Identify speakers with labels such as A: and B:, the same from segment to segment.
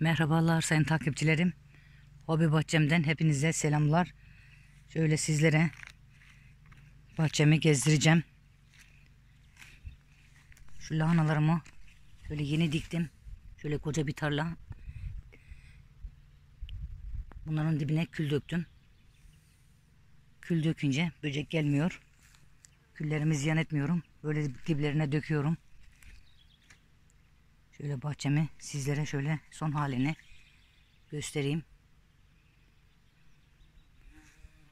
A: Merhabalar sayın takipçilerim. Hobi bahçemden hepinize selamlar. Şöyle sizlere bahçemi gezdireceğim. Şu lahanalarımı şöyle yeni diktim. Şöyle koca bir tarla. Bunların dibine kül döktüm. Kül dökünce böcek gelmiyor. Küllerimi ziyan etmiyorum. Böyle diplerine döküyorum. Şöyle bahçemi sizlere şöyle son halini göstereyim.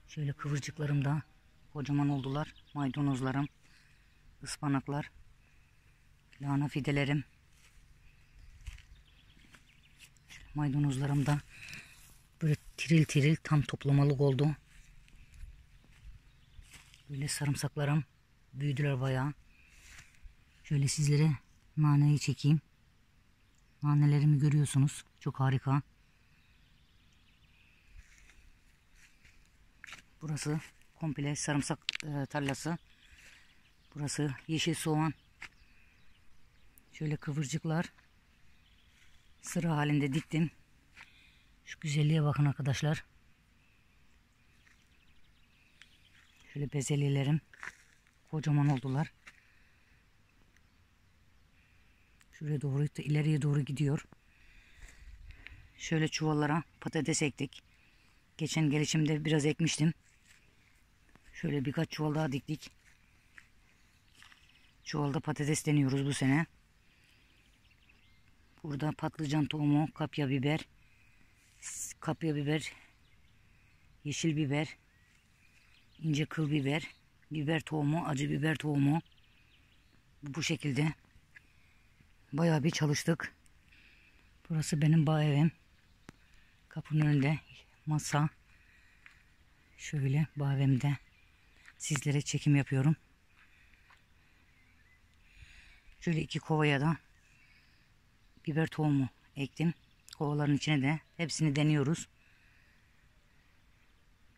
A: Şöyle kıvırcıklarım da kocaman oldular. Maydanozlarım, ıspanaklar, lahana fidelerim. Maydanozlarım da böyle tiril tiril tam toplamalık oldu. Böyle sarımsaklarım büyüdüler bayağı. Şöyle sizlere naneyi çekeyim. Nanelerimi görüyorsunuz. Çok harika. Burası komple sarımsak e, tarlası. Burası yeşil soğan. Şöyle kıvırcıklar. Sıra halinde diktim. Şu güzelliğe bakın arkadaşlar. Şöyle bezelyelerim kocaman oldular. Şuraya doğru ileriye doğru gidiyor. Şöyle çuvallara patates ektik. Geçen gelişimde biraz ekmiştim. Şöyle birkaç çuval daha diktik. Çuvalda patates deniyoruz bu sene. Burada patlıcan tohumu, kapya biber, kapya biber, yeşil biber, ince kıl biber, biber tohumu, acı biber tohumu. Bu şekilde bayağı bir çalıştık. Burası benim bağ evim. Kapının önünde masa. Şöyle bağ evimde sizlere çekim yapıyorum. Şöyle iki kovaya da biber tohumu ektim. Kovaların içine de hepsini deniyoruz.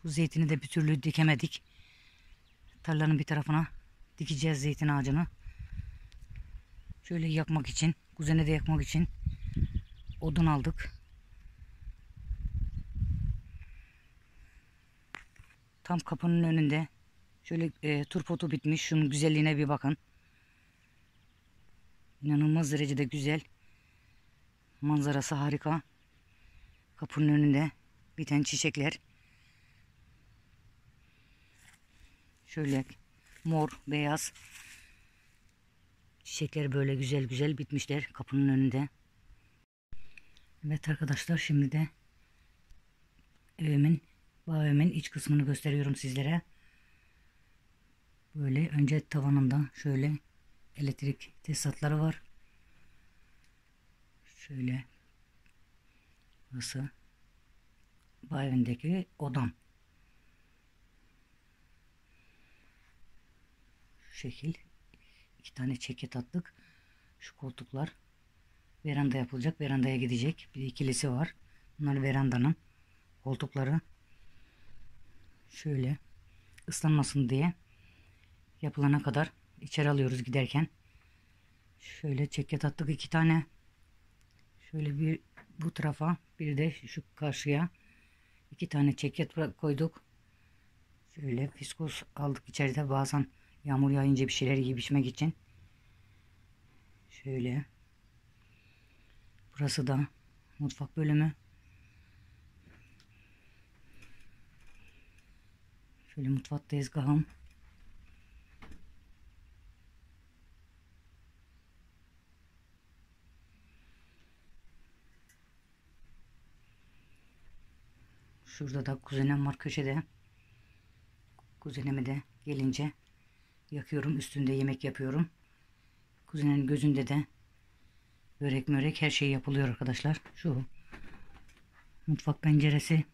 A: Bu zeytini de bir türlü dikemedik. Tarlanın bir tarafına dikeceğiz zeytin ağacını. Şöyle yakmak için, kuzene de yakmak için odun aldık. Tam kapının önünde şöyle e, turpotu bitmiş. Şunun güzelliğine bir bakın. İnanılmaz derecede güzel. Manzarası harika. Kapının önünde biten çiçekler. Şöyle mor, beyaz Çiçekler böyle güzel güzel bitmişler kapının önünde. Evet arkadaşlar şimdi de evimin, bağ evimin iç kısmını gösteriyorum sizlere. Böyle önce tavanında şöyle elektrik tesisatları var. Şöyle burası bağ evindeki odam. Şu şekil iki tane çeket attık. Şu koltuklar veranda yapılacak. Verandaya gidecek. Bir ikilisi var. Bunlar verandanın koltukları. Şöyle ıslanmasın diye yapılana kadar içeri alıyoruz giderken. Şöyle çeket attık iki tane. Şöyle bir bu tarafa bir de şu karşıya iki tane çeket koyduk. Şöyle fiskos aldık içeride bazen Yağmur yağınca bir şeyler yiyip için. Şöyle. Burası da mutfak bölümü. Şöyle mutfak tezgahım. Şurada da kuzenim var köşede. Kuzenime de gelince yakıyorum. Üstünde yemek yapıyorum. Kuzenin gözünde de börek mörek her şey yapılıyor arkadaşlar. Şu mutfak penceresi.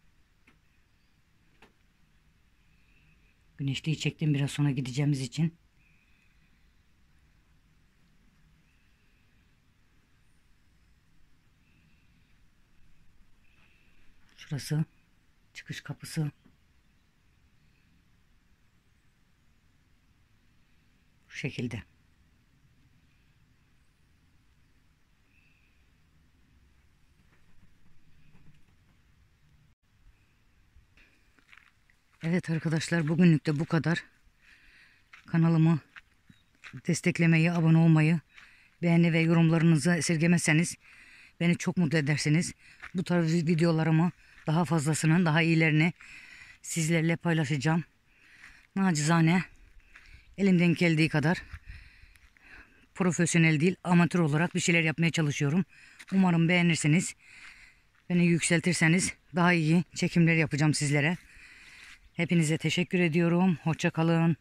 A: Güneşliği çektim biraz sonra gideceğimiz için. Şurası çıkış kapısı. şekilde. Evet arkadaşlar bugünlük de bu kadar. Kanalımı desteklemeyi, abone olmayı, beğeni ve yorumlarınızı esirgemezseniz beni çok mutlu edersiniz. Bu tarz videolarımı daha fazlasının daha iyilerini sizlerle paylaşacağım. Nacizane elimden geldiği kadar profesyonel değil, amatör olarak bir şeyler yapmaya çalışıyorum. Umarım beğenirsiniz. Beni yükseltirseniz daha iyi çekimler yapacağım sizlere. Hepinize teşekkür ediyorum. Hoşça kalın.